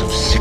of